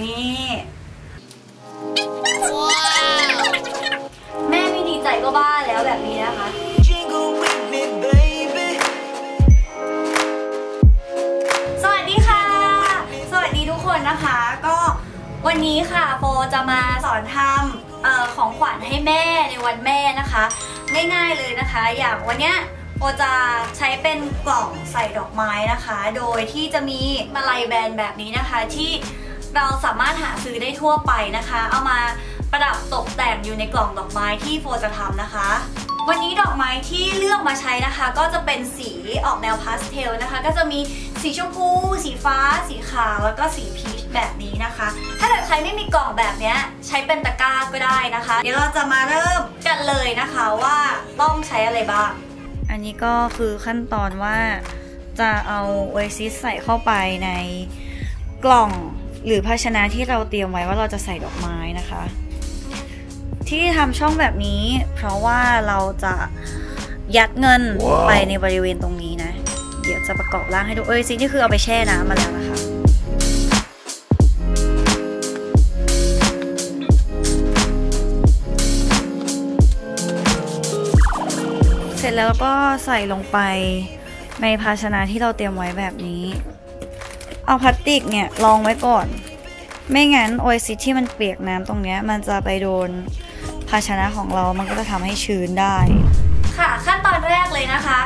นี่แม่ไม่ดีใจก็บ้าแล้วแบบนี้นะคะ Jingle with me, baby. สวัสดีค่ะ สวัสดีทุกคนนะคะ ก็วันนี้ค่ะโฟจะมาสอนทำเอ่อของขวัญให้แม่ในวันแม่นะคะ ง่ายๆเลยนะคะ อย่างวันเนี้ยโฟจะใช้เป็นกล่องใส่ดอกไม้นะคะ โดยที่จะมีมาลัยแบนแบบนี้นะคะที่ เราสามารถหาซื้อได้ทั่วไปนะคะ เอามาประดับตกแต่งอยู่ในกล่องดอกไม้ที่โฟจะทำนะคะ วันนี้ดอกไม้ที่เลือกมาใช้นะคะ ก็จะเป็นสีออกแนวพาสเทลนะคะ ก็จะมีสีชมพู สีฟ้า สีขาว แล้วก็สีพีชแบบนี้นะคะ ถ้าเกิดใครไม่มีกล่องแบบนี้ใช้เป็นตะกร้าก็ได้นะคะ เดี๋ยวเราจะมาเริ่มกันเลยนะคะว่าต้องใช้อะไรบ้าง อันนี้ก็คือขั้นตอนว่าจะเอาโอเอซิสใส่เข้าไปในกล่อง หรือภาชนะที่เราเตรียมไว้ว่าเราจะใส่ดอกไม้นะคะ ที่ทำช่องแบบนี้ เพราะว่าเราจะยัดเงินเข้าไปในบริเวณตรงนี้นะ เดี๋ยวจะประกอบร่างให้ดู โอเอซิสนี่คือเอาไปแช่น้ำมาแล้วนะคะเสร็จแล้วก็ใส่ลงไปในภาชนะที่เราเตรียมไว้แบบนี้ เอาพลาสติกเนี่ยรองไว้ก่อน ไม่งั้นโอเอซิสที่มันเปียกน้ำตรงเนี้ยมันจะไปโดนภาชนะของเรามันก็จะทำให้ชื้นได้ ค่ะขั้นตอนแรกเลยนะคะ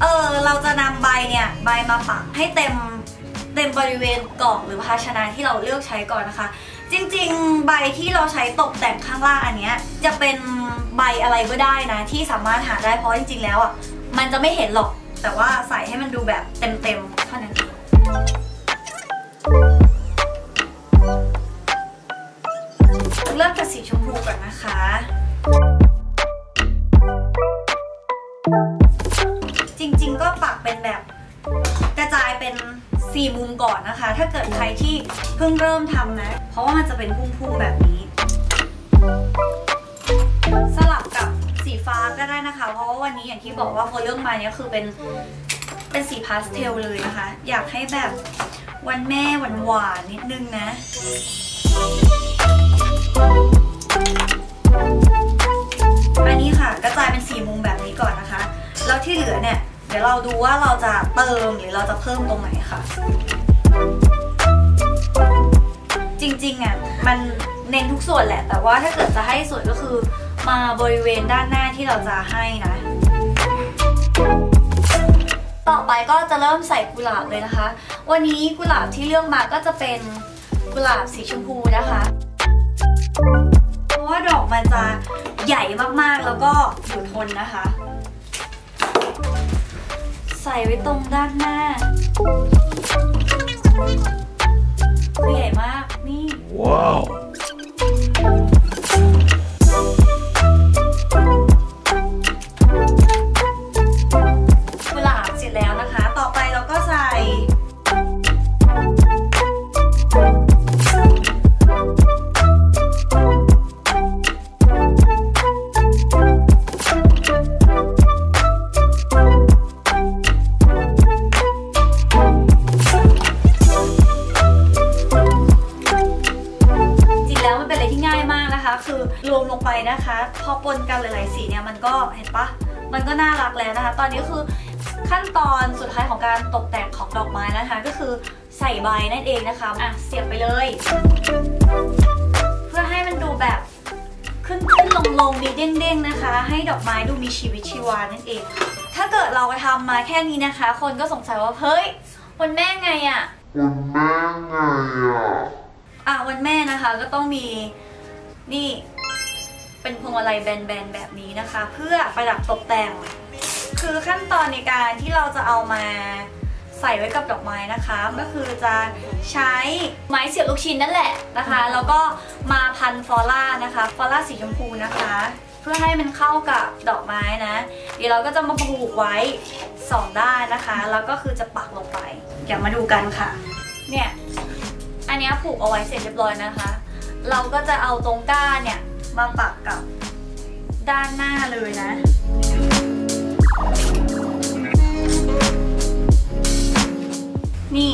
เออเราจะนำใบเนี่ยใบมาปักให้เต็มเต็มบริเวณกล่องหรือภาชนะที่เราเลือกใช้ก่อนนะคะ จริงๆ ใบที่เราใช้ตกแต่งข้างล่างอันเนี้ยจะเป็นใบอะไรก็ได้นะ ที่สามารถหาได้เพราะจริงๆแล้วอะมันจะไม่เห็นหรอก แต่ว่าใส่ให้มันดูแบบเต็มๆเท่านั้นเอง เริ่มจากสีชมพูก่อนนะคะ จริงๆก็ปักเป็นแบบกระจายเป็นสี่มุมก่อนนะคะ ถ้าเกิดใครที่เพิ่งเริ่มทำนะ เพราะว่ามันจะเป็นพุ่งๆแบบนี้ สลับกับสีฟ้าก็ได้นะคะ เพราะว่าวันนี้อย่างที่บอกว่าโฟเลือกมาเนี้ยคือเป็นเป็นสีพาสเทลเลยนะคะ อยากให้แบบ วันแม่หวานๆนิดนึงนะอันนี้ค่ะกระจายเป็นสี่มุมแบบนี้ก่อนนะคะ แล้วที่เหลือเนี่ย เดี๋ยวเราดูว่าเราจะเติมหรือเราจะเพิ่มตรงไหนค่ะ จริงๆอะมันเน้นทุกส่วนแหละ แต่ว่าถ้าเกิดจะให้สวยก็คือมาบริเวณด้านหน้าที่เราจะให้นะ ต่อไปก็จะเริ่มใส่กุหลาบเลยนะคะ วันนี้กุหลาบที่เลือกมาก็จะเป็นกุหลาบสีชมพูนะคะ เพราะว่าดอกมันจะใหญ่มากๆแล้วก็อยู่ทนนะคะ ใส่ไว้ตรงด้านหน้าคือใหญ่มากนี่ Wow. กุ รวมลงไปนะคะ พอปนกันหลายๆสีเนี่ยมันก็เห็นปะมันก็น่ารักแล้วนะคะ ตอนนี้ก็คือขั้นตอนสุดท้ายของการตกแต่งของดอกไม้นะคะ ก็คือใส่ใบนั่นเองนะคะอะเสียบไปเลย เพื่อให้มันดูแบบขึ้นขึ้นลงลงมีเด้งๆนะคะ ให้ดอกไม้ดูมีชีวิตชีวานั่นเอง ถ้าเกิดเราทำมาแค่นี้นะคะ คนก็สงสัยว่าเฮ้ยวันแม่ไงอะ่ะอะวันแม่นะคะก็ต้องมีนี่ เป็นพวงมาลัยแบนๆแบบนี้นะคะ เพื่อประดับตกแต่ง คือขั้นตอนในการที่เราจะเอามาใส่ไว้กับดอกไม้นะคะ ก็คือจะใช้ไม้เสียบลูกชิ้นนั่นแหละนะคะ แล้วก็มาพันฟอล่านะคะฟอล่าสีชมพูนะคะ เพื่อให้มันเข้ากับดอกไม้นะ เดี๋ยวเราก็จะมาผูกไว้สองด้านนะคะ แล้วก็คือจะปักลงไป เดี๋ยวมาดูกันค่ะ เนี่ย อันนี้ผูกเอาไว้เสร็จเรียบร้อยนะคะ เราก็จะเอาตรงก้านเนี่ย มาปักกับด้านหน้าเลยนะนี่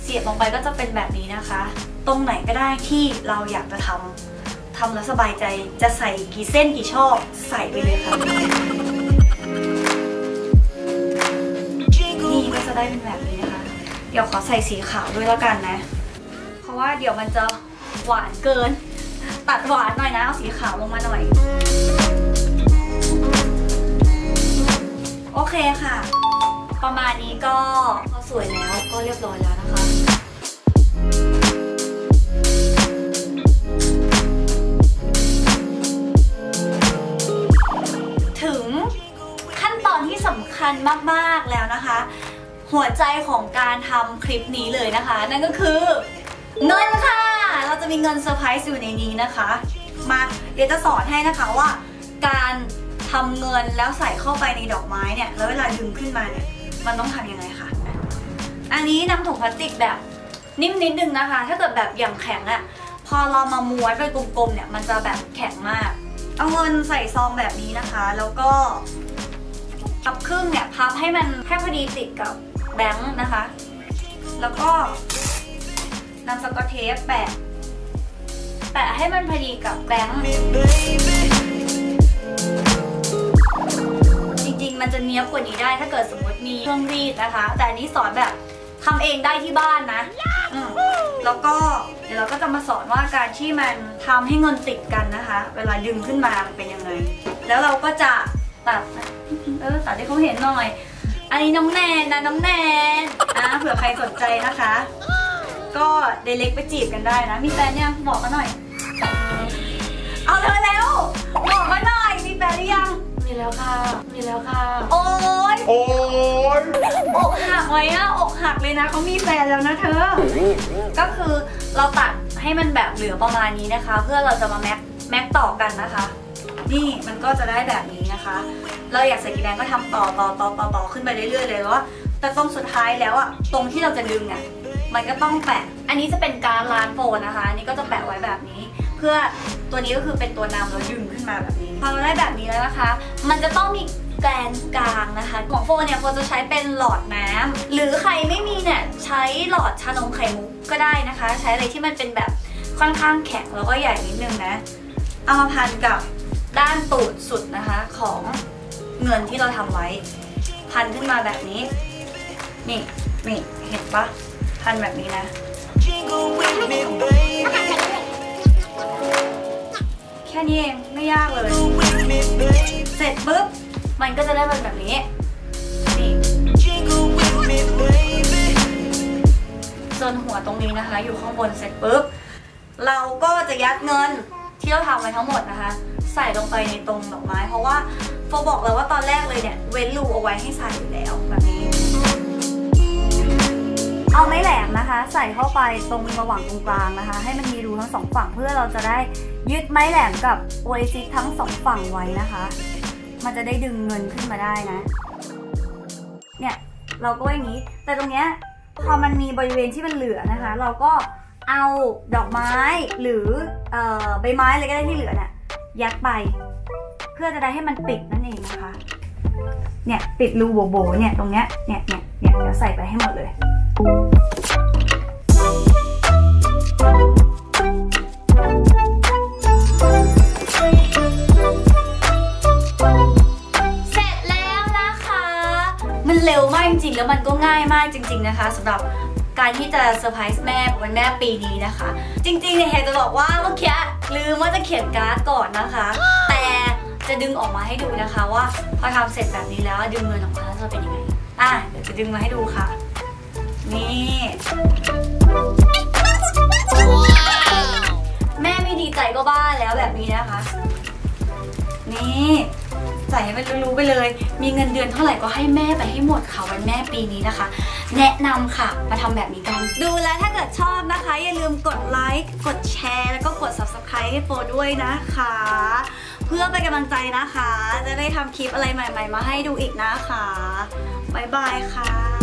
เสียบลงไปก็จะเป็นแบบนี้นะคะ ตรงไหนก็ได้ที่เราอยากจะทำทำแล้วสบายใจจะใส่กี่เส้นกี่ช่อใส่ไปเลยค่ะ นี่ก็จะได้เป็นแบบนี้นะคะ เดี๋ยวขอใส่สีขาวด้วยแล้วกันนะ เพราะว่าเดี๋ยวมันจะหวานเกิน ตัดหวานหน่อยนะเอาสีขาวลงมาหน่อย โอเคค่ะ ประมาณนี้ก็ก็สวยแล้วก็เรียบร้อยแล้วนะคะถึงขั้นตอนที่สำคัญมากๆแล้วนะคะ หัวใจของการทำคลิปนี้เลยนะคะ นั่นก็คือเงินค่ะ เราจะมีเงินเซอร์ไพรส์อยู่ในนี้นะคะ มาเดี๋ยวจะสอนให้นะคะว่า การทำเงินแล้วใส่เข้าไปในดอกไม้เนี่ย แล้วเวลาดึงขึ้นมาเนี่ย มันต้องทำยังไงคะ อันนี้นำถุงพลาสติกแบบนิ่มนิดนึงนะคะ ถ้าเกิดแบบอย่างแข็งอะพอเรามาม้วนเป็นกลมๆเนี่ย มันจะแบบแข็งมาก เอาเงินใส่ซองแบบนี้นะคะ แล้วก็พับครึ่งเนี่ยพับให้มันแค่พอดีติดกับแบงค์นะคะ แล้วก็นำสกอตเทปแปะ แปะให้มันพอดีกับแบงค์จริงๆ มันจะเนี้ยบกว่านี้ได้ถ้าเกิดสมมติมีเครื่องรีดนะคะ แต่อันนี้สอนแบบทำเองได้ที่บ้านนะอืมแล้วก็เดี๋ยวเราก็จะมาสอนว่าการที่มันทำให้เงินติดกันนะคะ เวลาดึงขึ้นมามันเป็นยังไง แล้วเราก็จะตัดเออตัดให้เขาเห็นหน่อย อันนี้น้องแนนนะน้องแนนอะเผื่อใครสนใจนะคะ ก็เดเล็กไปจีบกันได้นะ มีแฟนยังบอกกันหน่อย เอาเร็วแล้วบอกมาหน่อย มีแฟนหรือยัง มีแล้วค่ะ มีแล้วค่ะ โอ๊ยโอ้ยอกหักไว้อะอกหักเลยนะเขามีแฟนแล้วนะเธอ ก็คือเราตัดให้มันแบบเหลือประมาณนี้นะคะ เพื่อเราจะมาแม็กแม็กต่อกันนะคะ นี่มันก็จะได้แบบนี้นะคะ เราอยากใส่กี่แบงก็ทำต่อต่อต่อต่อต่อขึ้นไปเรื่อยๆเลยว่าแต่ตรงสุดท้ายแล้วอะตรงที่เราจะดึงอะ มันก็ต้องแปะ อันนี้จะเป็นการร้านโฟนนะคะ อันนี้ก็จะแปะไว้แบบนี้ เพื่อตัวนี้ก็คือเป็นตัวนำแล้วดึงขึ้นมาแบบนี้ พอเราได้แบบนี้แล้วนะคะ มันจะต้องมีแกนกลางนะคะ ของโฟนเนี่ยโฟนจะใช้เป็นหลอดน้ำหรือใครไม่มีเนี่ยใช้หลอดชานมไข่มุกก็ได้นะคะ ใช้อะไรที่มันเป็นแบบค่อนข้างแข็งแล้วก็ใหญ่นิดนึงนะ เอามาพันกับด้านตูดสุดนะคะของเงินที่เราทำไว้ พันขึ้นมาแบบนี้ นี่นี่เห็นปะ พันแบบนี้นะ แค่นี้เองไม่ยากเลย เสร็จปุ๊บ มันก็จะได้เป็นแบบนี้ นี่ Jingle with me, baby. จนหัวตรงนี้นะคะ อยู่ข้างบนเสร็จปุ๊บ เราก็จะยัดเงินที่เราทำไว้ทั้งหมดนะคะ ใส่ลงไปในตรงดอกไม้ เพราะว่าโฟบอกเลยว่าตอนแรกเลยเนี่ย เว้นรูเอาไว้ให้ใส่อยู่แล้วแบบนี้ เอาไม้แหลมนะคะ ใส่เข้าไปตรงระหว่างตรงกลางนะคะ ให้มันมีรูทั้งสองฝั่งเพื่อเราจะได้ยึดไม้แหลมกับโอเอซิสทั้งสองฝั่งไว้นะคะ มันจะได้ดึงเงินขึ้นมาได้นะ เนี่ยเราก็อย่างนี้ แต่ตรงเนี้ยพอมันมีบริเวณที่มันเหลือนะคะ เราก็เอาดอกไม้หรือออใบไม้อะไรก็ได้ที่เหลือเนี่ยยัดไป เพื่อจะได้ให้มันปิดนั่นเองนะคะ เนี่ยปิดรูโบโบเนี่ยตรงเนี้ยเนี่ยเนี่ยเนี่ยเดี๋ยวใส่ไปให้หมดเลย เสร็จแล้วนะคะ มันเร็วมากจริงๆ แล้วมันก็ง่ายมากจริง ๆนะคะสำหรับการที่จะเซอร์ไพรส์แม่วันแม่ปีนี้นะคะ จริงๆเนี่ยอยากจะบอกว่าเมื่อกี้ลืมว่าจะเขียนการ์ดก่อนนะคะ แต่จะดึงออกมาให้ดูนะคะว่าพอทำเสร็จแบบนี้แล้วดึงเงินออกมาแล้วจะเป็นยังไงอะเดี๋ยวจะดึงมาให้ดูค่ะ นี่แม่ไม่ดีใจก็บ้าแล้วแบบนี้นะคะ นี่ใส่ให้มันรู้ๆไปเลย มีเงินเดือนเท่าไหร่ก็ให้แม่ไปให้หมดค่ะวันแม่ปีนี้นะคะ แนะนำค่ะ มาทำแบบนี้กัน ดูแล้วถ้าเกิดชอบนะคะ อย่าลืมกดไลค์ กดแชร์ แล้วก็กด subscribe ให้โฟด้วยนะคะ เพื่อเป็นกำลังใจนะคะ จะได้ทำคลิปอะไรใหม่ ๆ มาให้ดูอีกนะคะ บ๊ายบายค่ะ